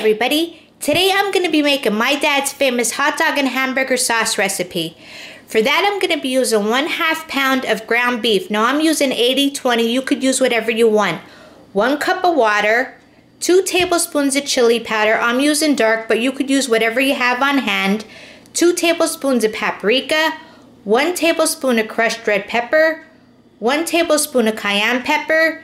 everybody, today I'm going to be making my dad's famous hot dog and hamburger sauce recipe. For that I'm going to be using one half pound of ground beef. Now I'm using 80-20, you could use whatever you want. One cup of water, two tablespoons of chili powder, I'm using dark but you could use whatever you have on hand, two tablespoons of paprika, one tablespoon of crushed red pepper, one tablespoon of cayenne pepper,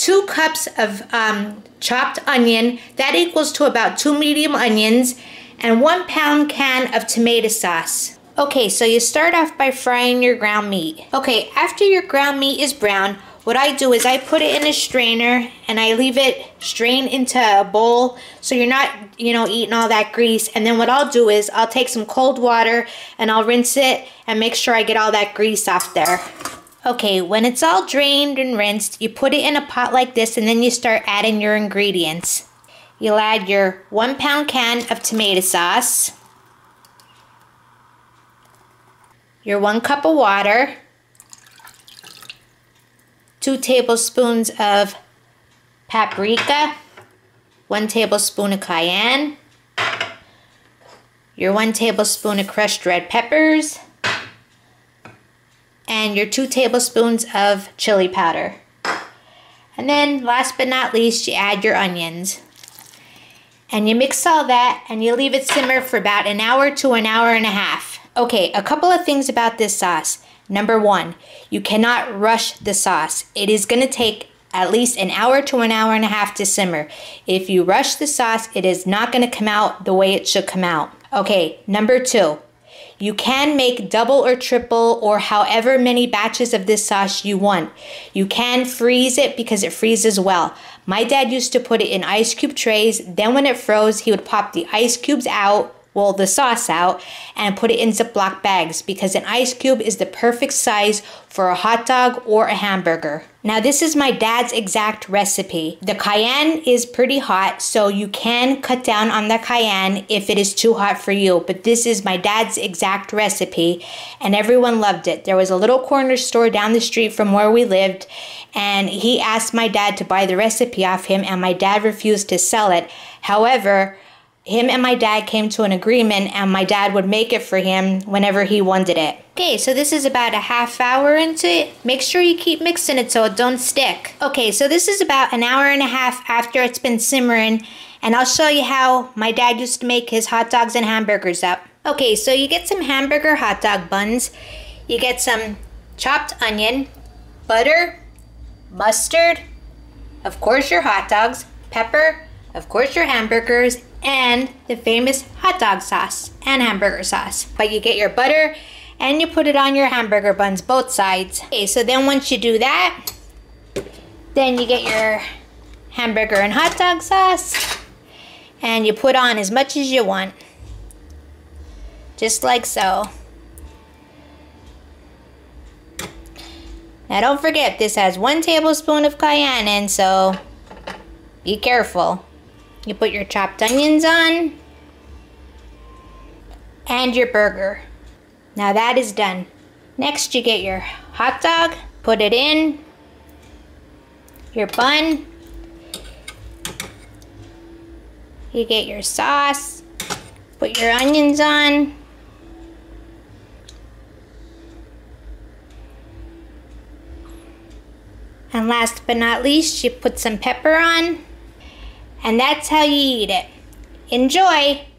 two cups of um, chopped onion. That equals to about two medium onions and one pound can of tomato sauce. Okay, so you start off by frying your ground meat. Okay, after your ground meat is brown, what I do is I put it in a strainer and I leave it strain into a bowl so you're not, you know, eating all that grease. And then what I'll do is I'll take some cold water and I'll rinse it and make sure I get all that grease off there. Okay, when it's all drained and rinsed, you put it in a pot like this and then you start adding your ingredients. You'll add your one pound can of tomato sauce, your one cup of water, two tablespoons of paprika, one tablespoon of cayenne, your one tablespoon of crushed red peppers, and your two tablespoons of chili powder. And then last but not least, you add your onions. And you mix all that and you leave it simmer for about an hour to an hour and a half. Okay, a couple of things about this sauce. Number one, you cannot rush the sauce. It is going to take at least an hour to an hour and a half to simmer. If you rush the sauce, it is not going to come out the way it should come out. Okay, number two, you can make double or triple or however many batches of this sauce you want. You can freeze it because it freezes well. My dad used to put it in ice cube trays. Then when it froze, he would pop the ice cubes out well, the sauce out and put it in Ziploc bags because an ice cube is the perfect size for a hot dog or a hamburger. Now this is my dad's exact recipe. The cayenne is pretty hot, so you can cut down on the cayenne if it is too hot for you, but this is my dad's exact recipe and everyone loved it. There was a little corner store down the street from where we lived and he asked my dad to buy the recipe off him and my dad refused to sell it. However, him and my dad came to an agreement and my dad would make it for him whenever he wanted it. Okay, so this is about a half hour into it. Make sure you keep mixing it so it don't stick. Okay, so this is about an hour and a half after it's been simmering and I'll show you how my dad used to make his hot dogs and hamburgers up. Okay, so you get some hamburger hot dog buns. You get some chopped onion, butter, mustard, of course your hot dogs, pepper, of course your hamburgers, and the famous hot dog sauce and hamburger sauce. But you get your butter and you put it on your hamburger buns, both sides. Okay, so then once you do that, then you get your hamburger and hot dog sauce and you put on as much as you want. Just like so. Now don't forget, this has one tablespoon of cayenne in, so be careful. You put your chopped onions on and your burger. Now that is done. Next you get your hot dog, put it in, your bun, you get your sauce, put your onions on, and last but not least you put some pepper on and that's how you eat it. Enjoy!